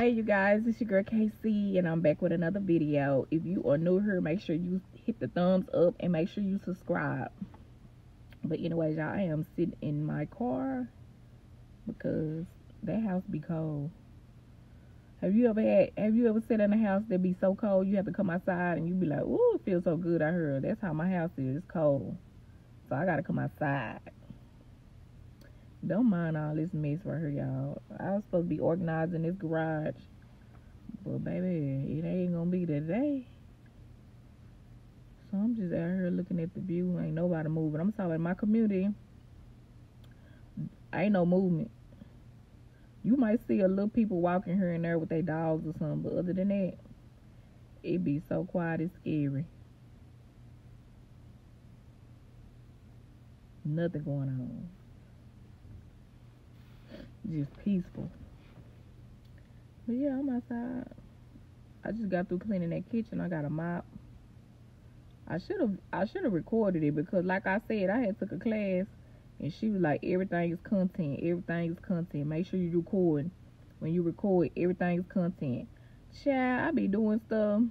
Hey you guys, it's your girl KC and I'm back with another video. If you are new here, make sure you hit the thumbs up and make sure you subscribe. But anyways, y'all, I am sitting in my car because that house be cold. Have you ever had have you ever sat in a house that be so cold you have to come outside and you be like, ooh, it feels so good out here. That's how my house is, cold. So I gotta come outside. Don't mind all this mess right here, y'all. I was supposed to be organizing this garage. But baby, it ain't gonna be today. So I'm just out here looking at the view. Ain't nobody moving. I'm talking my community. Ain't no movement. You might see a little people walking here and there with their dogs or something, but other than that, it be so quiet it's scary. Nothing going on just peaceful. But yeah, I'm outside. I just got through cleaning that kitchen. I got a mop. I should have I should have recorded it because like I said, I had took a class and she was like everything is content. Everything is content. Make sure you record. When you record, everything is content. Child, I be doing stuff.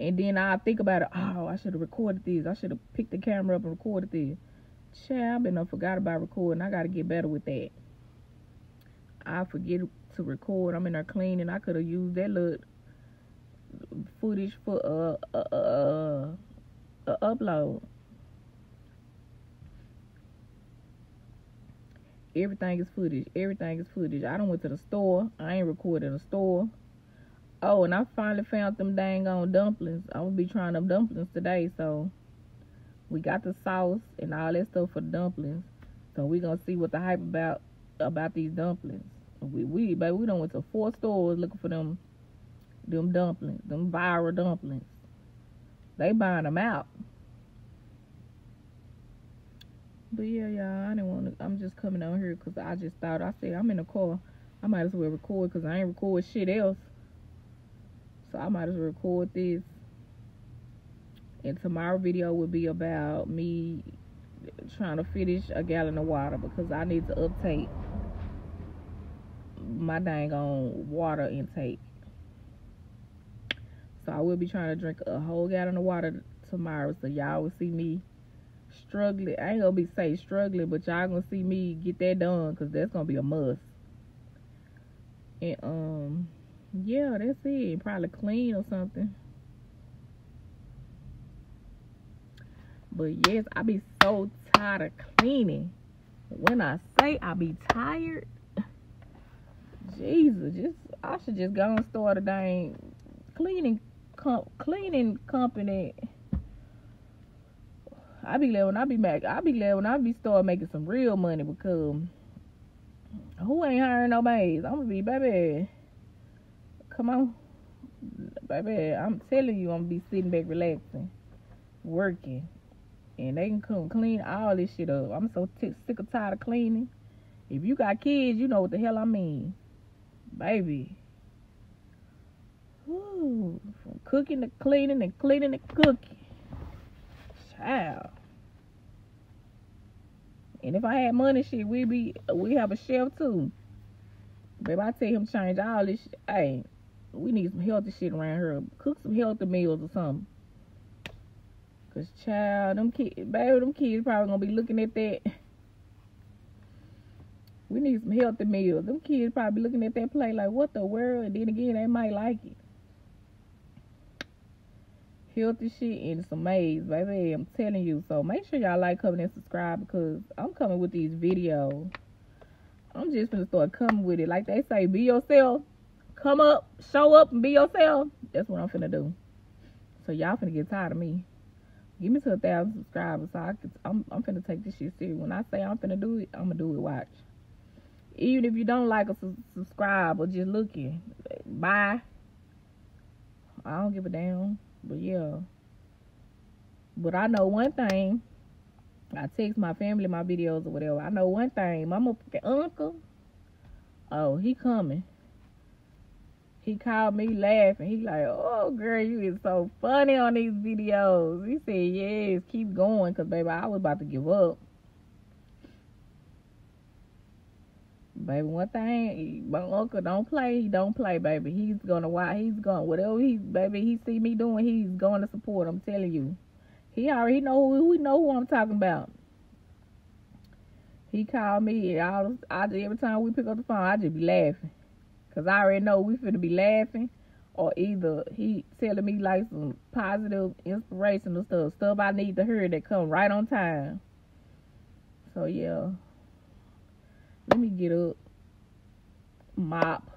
And then I think about it, oh, I should have recorded this. I should have picked the camera up and recorded this. Child, I've been I forgot about recording. I gotta get better with that. I forget to record. I'm in there cleaning. I could have used that little footage for a uh, uh, uh, upload. Everything is footage. Everything is footage. I don't went to the store. I ain't recorded a store. Oh, and I finally found them dang on dumplings. I'm gonna be trying them dumplings today, so we got the sauce and all that stuff for dumplings. So we gonna see what the hype about about these dumplings. We we baby we done went to four stores looking for them them dumplings, them viral dumplings. They buying them out. But yeah, y'all, I didn't want to. I'm just coming on here because I just thought I said I'm in the car. I might as well record because I ain't record shit else. So I might as well record this. And tomorrow video will be about me trying to finish a gallon of water because I need to uptake my dang on water intake. So I will be trying to drink a whole gallon of water tomorrow. So y'all will see me struggling. I ain't gonna be say struggling, but y'all gonna see me get that done because that's gonna be a must. And um, yeah, that's it. Probably clean or something. But yes, I be so tired of cleaning. When I say I be tired, Jesus, just I should just go and start a dang cleaning cleaning company. I be glad when I be back. I be glad when I be start making some real money because who ain't hiring no maids? I'm gonna be baby. Come on, baby. I'm telling you, I'm gonna be sitting back relaxing, working, and they can come clean all this shit up. I'm so sick of tired of cleaning. If you got kids, you know what the hell I mean baby. Ooh, from cooking to cleaning and cleaning to cooking. Child. And if I had money, shit, we be we have a chef too. Baby, I tell him change all this. Shit. Hey, we need some healthy shit around here. Cook some healthy meals or something. Cause child, them kids, baby, them kids probably gonna be looking at that. We need some healthy meals. Them kids probably looking at that plate like, what the world? And then again, they might like it. Healthy shit and some maize, baby. I'm telling you. So make sure y'all like, comment, and subscribe because I'm coming with these videos. I'm just gonna start coming with it. Like they say, be yourself. Come up, show up, and be yourself. That's what I'm finna do. So y'all finna get tired of me. Give me to a thousand subscribers so I could, I'm, I'm finna take this shit serious. When I say I'm finna do it, I'm gonna do it. Watch. Even if you don't like us, subscribe or just looking. Bye. I don't give a damn. But yeah. But I know one thing. I text my family my videos or whatever. I know one thing. My uncle. Oh, he coming. He called me laughing. He like, oh girl, you is so funny on these videos. He said, yes, keep going. Cause baby, I was about to give up. Baby, one thing, my uncle don't play, he don't play, baby. He's gonna why he's going whatever he baby he see me doing, he's going to support. I'm telling you. He already know who we know who I'm talking about. He called me I, I every time we pick up the phone, I just be laughing. Cause I already know we finna be laughing or either he telling me like some positive inspirational stuff, stuff I need to hear that come right on time. So yeah. Let me get up, mop,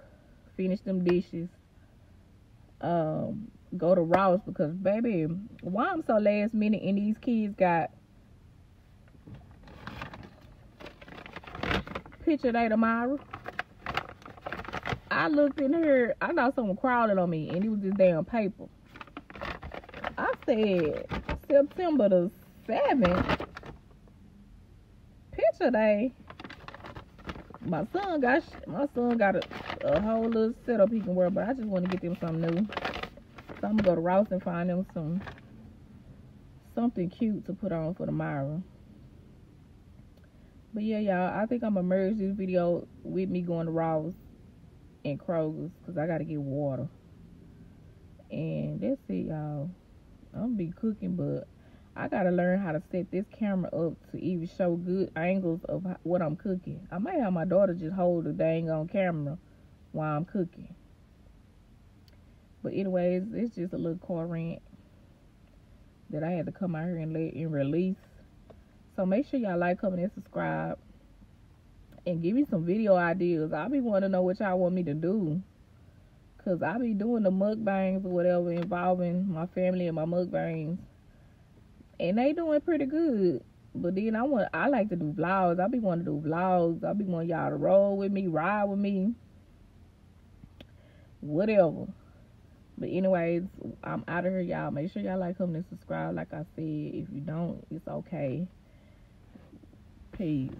finish them dishes, um, go to Ross because baby, why I'm so last minute and these kids got picture day tomorrow. I looked in here, I thought someone crawling on me and it was this damn paper. I said September the 7th. Picture day my son got my son got a, a whole little setup he can wear, but I just want to get them something new. So I'm gonna go to Ross and find them some something cute to put on for the tomorrow. But yeah, y'all, I think I'm gonna merge this video with me going to Ross and Kroger's because I gotta get water. And that's it, y'all. I'm gonna be cooking, but I gotta learn how to set this camera up to even show good angles of what I'm cooking. I might have my daughter just hold the dang on camera while I'm cooking. But anyways, it's just a little car rant that I had to come out here and let and release. So make sure y'all like, comment, and subscribe. And give me some video ideas. I be wanting to know what y'all want me to do. Cause I be doing the mukbangs or whatever involving my family and my mukbangs and they doing pretty good. But then I want I like to do vlogs. I be wanting to do vlogs. I be wanting y'all to roll with me, ride with me, whatever. But anyways, I'm out of here, y'all. Make sure y'all like, comment, and subscribe. Like I said, if you don't, it's okay. Peace.